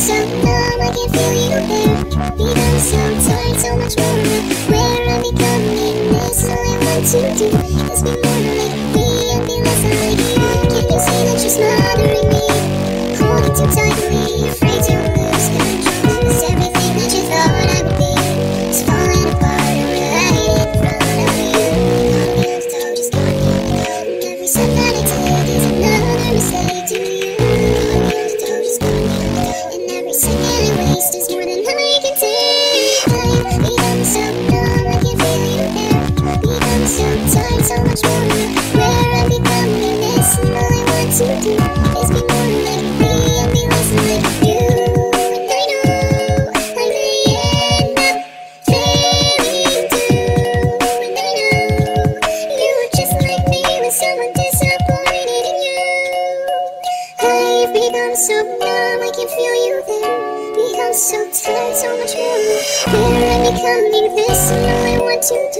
so numb, I can't feel you there. Become so tired, so much more where I'm becoming. This all I want to do is be more like me and be less like you. Can you see that you're smothering me? Holding too tightly, afraid to lose control. 'Cause everything that you thought I would be is falling apart right in front of you. Me on just me on. Every step Become so much more where I'm becoming this. All I want to do is be more like me and be less like you. And I know I'm the end up failing too. And I know you were just like me when someone disappointed in you. I've become so numb, I can feel you there. Become so tired, so much more. Where I'm becoming this, all I want to do